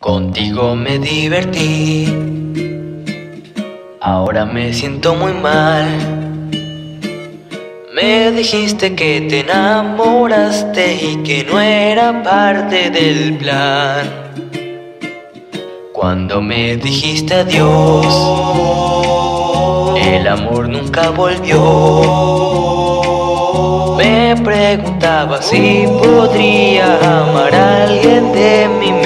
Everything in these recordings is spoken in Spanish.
Contigo me divertí, ahora me siento muy mal. Me dijiste que te enamoraste y que no era parte del plan. Cuando me dijiste adiós, el amor nunca volvió. Me preguntaba si podría amar a alguien de mi.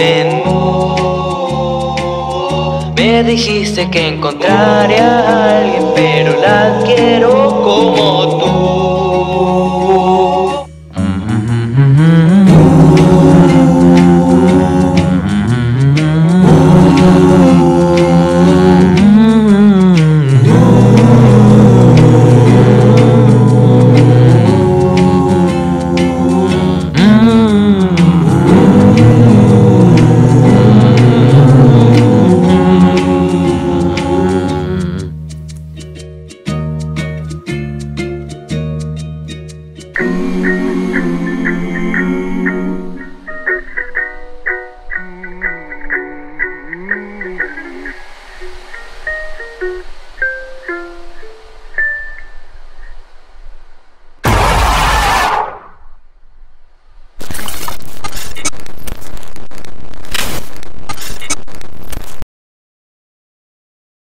Me dijiste que encontraría